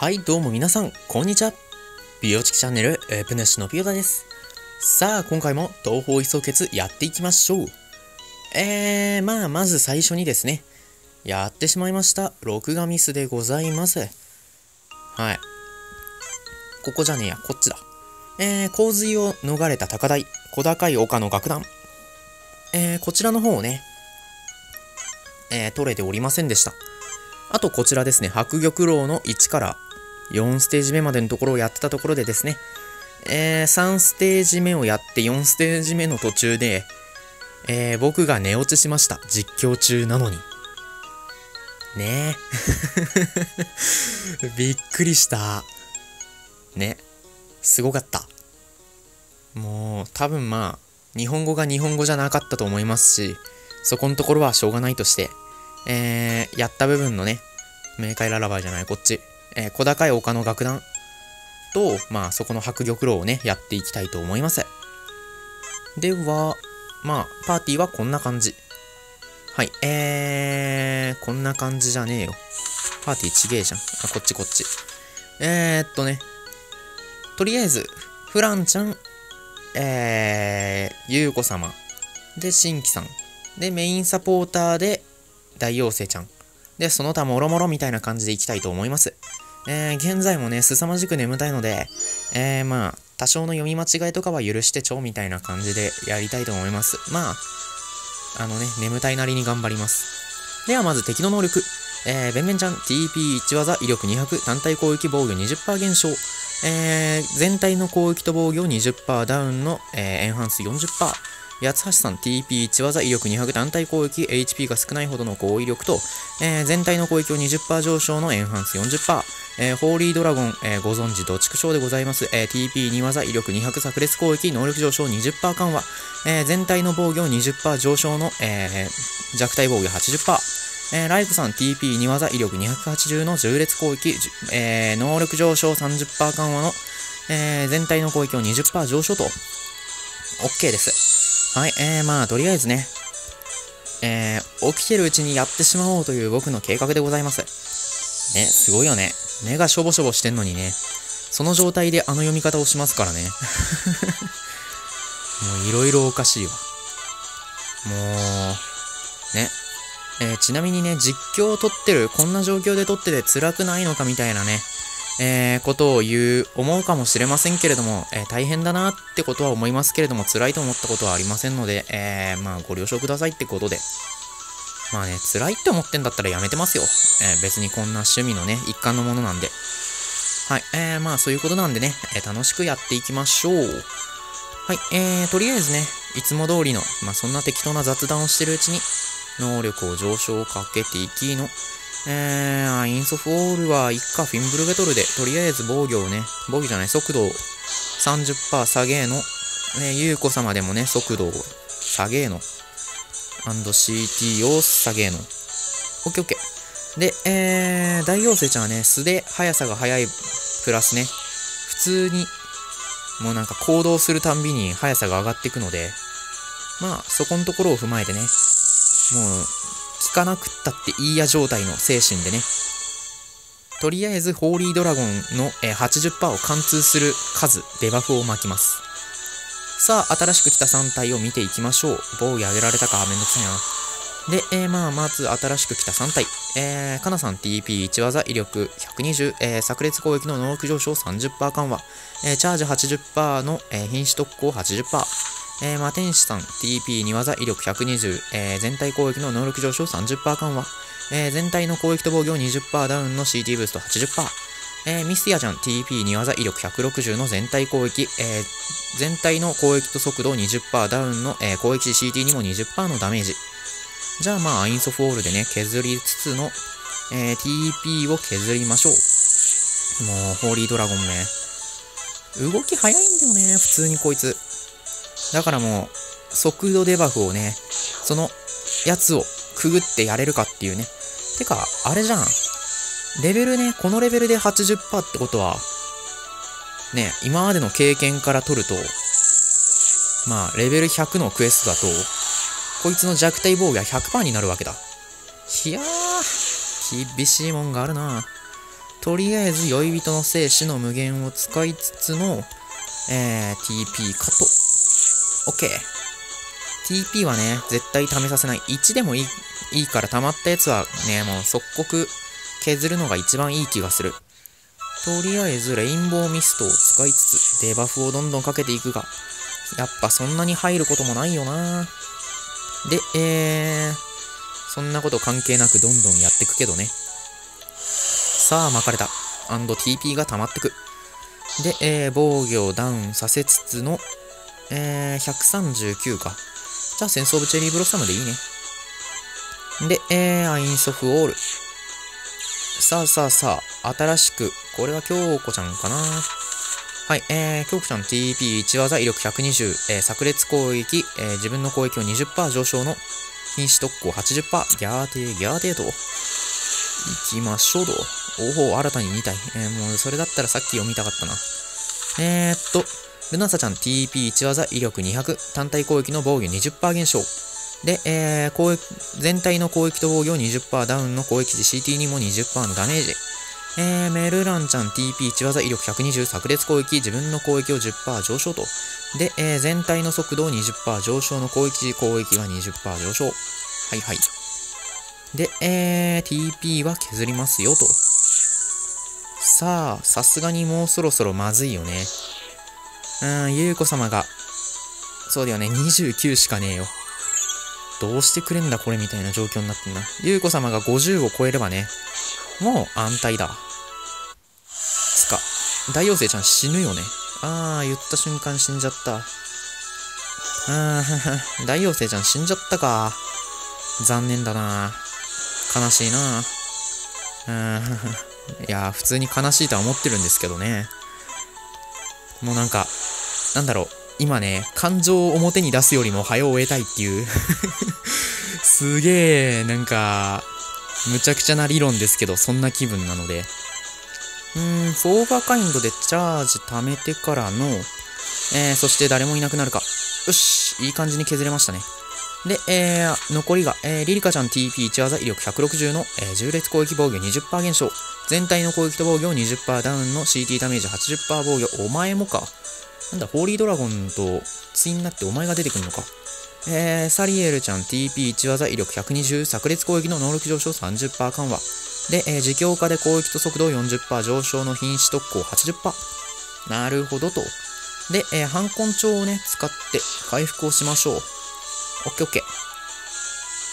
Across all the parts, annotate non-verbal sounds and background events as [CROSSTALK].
はい、どうも皆さん、こんにちは。美容チキチャンネル、えープネッシュのピオダです。さあ、今回も東方一層決やっていきましょう。えー、まあ、まず最初にですね、やってしまいました。録画ミスでございます。はい。ここじゃねえや、こっちだ。えー、洪水を逃れた高台、小高い丘の楽団。えー、こちらの方をね、えー、取れておりませんでした。あとこちらですね、白玉楼の1から4ステージ目までのところをやってたところでですね、えー、3ステージ目をやって4ステージ目の途中で、えー、僕が寝落ちしました。実況中なのに。ねえ。[LAUGHS] びっくりした。ね。すごかった。もう、多分まあ、日本語が日本語じゃなかったと思いますし、そこのところはしょうがないとして、えー、やった部分のね、明快ララバイじゃない、こっち、えー、小高い丘の楽団と、まあ、そこの白玉楼をね、やっていきたいと思います。では、まあ、パーティーはこんな感じ。はい、えー、こんな感じじゃねえよ。パーティーちげえじゃん。あ、こっちこっち。えー、っとね、とりあえず、フランちゃん、えー、ゆうこ様、で、新規さん、で、メインサポーターで、大妖精ちゃん。で、その他もろもろみたいな感じでいきたいと思います。えー、現在もね、凄まじく眠たいので、えー、まあ、多少の読み間違いとかは許してちょうみたいな感じでやりたいと思います。まあ、あのね、眠たいなりに頑張ります。では、まず敵の能力。えー、ベンベンちゃん、TP1 技、威力200、単体攻撃防御20%減少。えー、全体の攻撃と防御20%ダウンの、えー、エンハンス40%。八橋さん TP1 技威力200単体攻撃 HP が少ないほどの攻撃力と、えー全体の攻撃を20%上昇のエンハンス40%、えーホーリードラゴン、えーご存知、土畜生でございます。えー TP2 技威力200炸裂攻撃能力上昇20%緩和、えー全体の防御20%上昇の、えー弱体防御80%、えーライフさん TP2 技威力280の重列攻撃、えー能力上昇30%緩和の、えー全体の攻撃を20%上昇と、OK です。はい、えー、まあ、とりあえずね、えー、起きてるうちにやってしまおうという僕の計画でございます。ね、すごいよね。目がしょぼしょぼしてんのにね、その状態であの読み方をしますからね。[LAUGHS] もういろいろおかしいわ。もう、ね。えーちなみにね、実況を撮ってる、こんな状況で撮ってて辛くないのかみたいなね、えーことを言う、思うかもしれませんけれども、えー大変だなってことは思いますけれども、辛いと思ったことはありませんので、えーまあ、ご了承くださいってことで。まあね、辛いって思ってんだったらやめてますよ。え別にこんな趣味のね、一環のものなんで。はい、えー、まあそういうことなんでね、え楽しくやっていきましょう。はい、えー、とりあえずね、いつも通りの、まあそんな適当な雑談をしてるうちに、能力を上昇をかけていきの、えー、インソフォールは一家フィンブルベトルで、とりあえず防御をね、防御じゃない、速度を30%下げの、ね、ゆうこ様でもね、速度を下げの、アンド CT を下げの。オッケーオッケー。で、えー、大妖精ちゃんはね、素で速さが速いプラスね、普通に、もうなんか行動するたんびに速さが上がっていくので、まあ、そこのところを踏まえてね、もう、かなくったっていいや状態の精神でね、とりあえず、ホーリードラゴンの80%を貫通する数、デバフを巻きます。さあ、新しく来た3体を見ていきましょう。防御上げられたか、めんどくさいな。で、えーまあ、まず新しく来た3体。えー、かなさん TP1 技威力120、えー、炸裂攻撃の能力上昇30%緩和、えーチャージ80%の、えー瀕死特攻80%、えー、マテンシさん TP2 技威力120、えー全体攻撃の能力上昇30%緩和、えー全体の攻撃と防御20%ダウンの CT ブースト80%、えーミスヤちゃん TP2 技威力160の全体攻撃、えー全体の攻撃と速度20%ダウンの、えー攻撃時 CT にも20%のダメージ。じゃあまあ、アインソフォールでね、削りつつの、えー TP を削りましょう。もう、ホーリードラゴンね。動き早いんだよね、普通にこいつ。だからもう、速度デバフをね、そのやつをくぐってやれるかっていうね。てか、あれじゃん。レベルね、このレベルで80%ってことは、ね、今までの経験から取ると、まあ、レベル100のクエストだと、こいつの弱体防御は100%になるわけだ。いやー、厳しいもんがあるな。とりあえず、酔い人の生死の無限を使いつつの、えー、TP カット。OK。TP はね、絶対試させない。1でもいいいいから溜まったやつはね、もう即刻削るのが一番いい気がする。とりあえず、レインボーミストを使いつつ、デバフをどんどんかけていくが、やっぱそんなに入ることもないよなで、えー、そんなこと関係なくどんどんやってくけどね。さあ、巻かれた。TP が溜まってく。で、えー、防御をダウンさせつつの、えー、139か。じゃあ、センスオブチェリーブロッサムでいいね。で、えー、アインソフオール。さあさあさあ、新しく、これは京子ちゃんかなはい、えー、京子ちゃん TP1 技、威力120、えー、炸裂攻撃、えー、自分の攻撃を20%上昇の瀕死特攻80%、ギャーテー、ギャーテーと、行きましょうと。おお、新たに2体。えー、もうそれだったらさっき読みたかったな。えー、っと、ルナサちゃん TP1 技、威力200、単体攻撃の防御20%減少。で、えー、攻撃、全体の攻撃と防御20%ダウンの攻撃時 CT にも20%のダメージ。えー、メルランちゃん TP1 技威力120炸裂攻撃自分の攻撃を10%上昇と。で、えー、全体の速度20%上昇の攻撃時攻撃が20%上昇。はいはい。で、えー、TP は削りますよと。さあ、さすがにもうそろそろまずいよね。うん、ゆうこ様が、そうだよね、29しかねえよ。どうしてくれんだこれみたいな状況になってんだ。ゆうこ様が50を超えればね、もう安泰だ。つか、大妖精ちゃん死ぬよね。あー、言った瞬間死んじゃった。あー、大妖精ちゃん死んじゃったか。残念だな。悲しいな。うん、いや、普通に悲しいとは思ってるんですけどね。もうなんか、なんだろう。今ね、感情を表に出すよりも早を終えたいっていう [LAUGHS] すげえ、なんか、むちゃくちゃな理論ですけど、そんな気分なので。うーん、フォーバーカインドでチャージ貯めてからの、えー、そして誰もいなくなるか。よし、いい感じに削れましたね。で、えー、残りが、えー、リリカちゃん TP1 技威力160の、えー、重列攻撃防御20%減少。全体の攻撃と防御20%ダウンの CT ダメージ80%防御。お前もか。なんだ、ホーリードラゴンと対になってお前が出てくるのか。えー、サリエルちゃん TP1 技威力120、炸裂攻撃の能力上昇30%緩和。で、えー、自強化で攻撃と速度40%上昇の瀕死特攻80%。なるほどと。で、えー、反根帳をね、使って回復をしましょう。オッケーオッケー。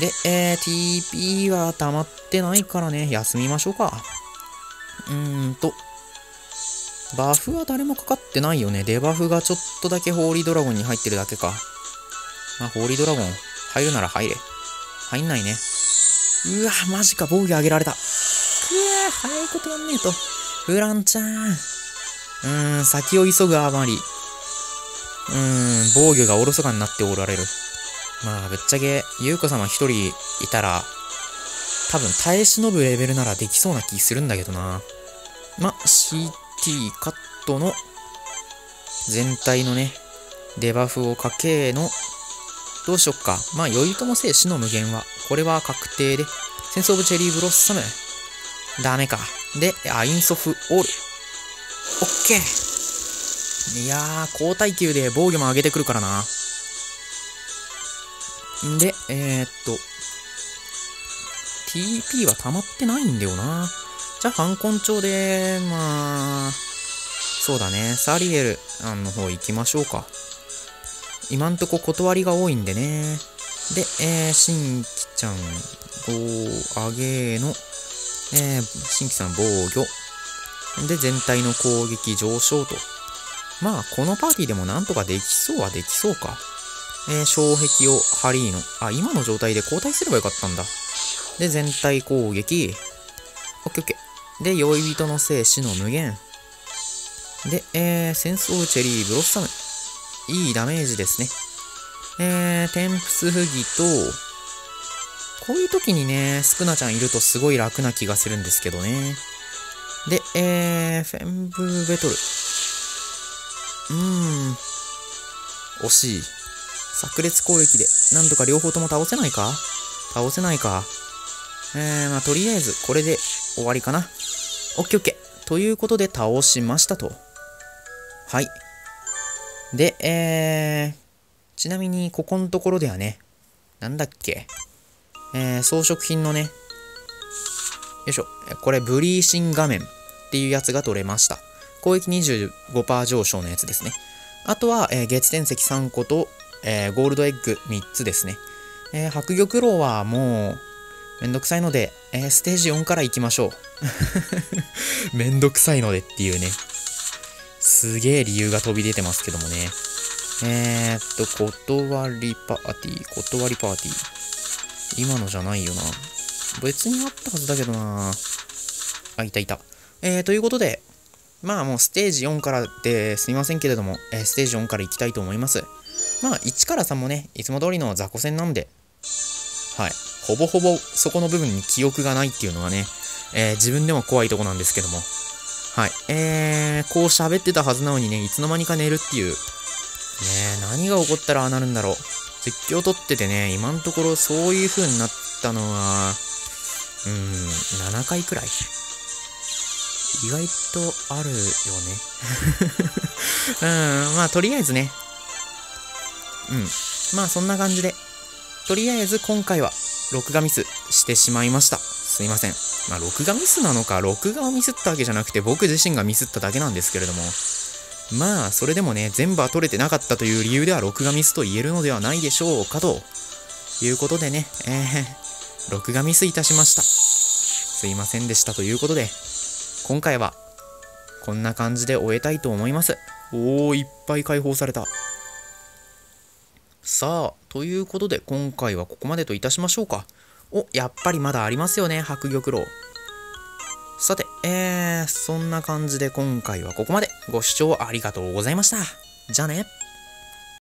で、えー、TP は溜まってないからね、休みましょうか。うーんと、バフは誰もかかってないよね。デバフがちょっとだけホーリードラゴンに入ってるだけか。まあ、ホーリードラゴン、入るなら入れ。入んないね。うわ、マジか、防御上げられた。くわ早いことやんねえと。フランちゃん。うーん、先を急ぐあまり。うーん、防御がおろそかになっておられる。まあ、ぶっちゃけ、優子様一人いたら、多分耐え忍ぶレベルならできそうな気するんだけどな。ま、CT カットの全体のね、デバフをかけのどうしよっか。まあ、酔いともせい死の無限は、これは確定で、センスオブチェリーブロッサム。ダメか。で、アインソフオール。オッケー。いやー、高耐久で防御も上げてくるからな。んで、えー、っと、TP は溜まってないんだよな。じゃあ、反根帳で、まあ、そうだね。サリエルの方行きましょうか。今んとこ断りが多いんでね。で、えー、新規ちゃん、5上げの、えー、新規さん防御。で、全体の攻撃上昇と。まあ、このパーティーでもなんとかできそうはできそうか。えー、障壁をハリーの、あ、今の状態で交代すればよかったんだ。で、全体攻撃。オッケーオッケー。で、酔い人の生死の無限。で、えー、センスオーチェリーブロッサム。いいダメージですね。えー、テンプスフギと、こういう時にね、スクナちゃんいるとすごい楽な気がするんですけどね。で、えー、フェンブーベトル。うーん。惜しい。炸裂攻撃で、なんとか両方とも倒せないか？倒せないか。えー、まあ、とりあえず、これで終わりかな。オッケーオッケー。ということで倒しましたと。はい。で、えー、ちなみにここのところではね、なんだっけ、えー、装飾品のね、よいしょ、これブリーシン画面っていうやつが取れました。攻撃25%上昇のやつですね。あとは、えー、月天石3個と、えー、ゴールドエッグ3つですね。えー、白玉楼はもう、めんどくさいので、えー、ステージ4から行きましょう。[LAUGHS] めんどくさいのでっていうね。すげえ理由が飛び出てますけどもね。えー、っと、断りパーティー、断りパーティー。今のじゃないよな。別にあったはずだけどな。あ、いたいた。えー、ということで、まあもうステージ4からですみませんけれども、えー、ステージ4から行きたいと思います。まあ1から3もね、いつも通りの雑魚戦なんで、はい。ほぼほぼそこの部分に記憶がないっていうのがね、えー、自分でも怖いとこなんですけども。はい。えー、こう喋ってたはずなのにね、いつの間にか寝るっていう。ね何が起こったらああなるんだろう。実況撮っててね、今のところそういう風になったのは、うーん、7回くらい。意外とあるよね。[LAUGHS] うん、まあとりあえずね。うん。まあそんな感じで。とりあえず今回は録画ミスしてしまいました。すいません。まあ録画ミスなのか、録画をミスったわけじゃなくて僕自身がミスっただけなんですけれども。まあそれでもね、全部は撮れてなかったという理由では録画ミスと言えるのではないでしょうかということでね、えー、録画ミスいたしました。すいませんでしたということで、今回はこんな感じで終えたいと思います。おー、いっぱい解放された。さあ、ということで今回はここまでといたしましょうか。お、やっぱりまだありますよね、白玉楼。さて、えー、そんな感じで今回はここまでご視聴ありがとうございました。じゃあね。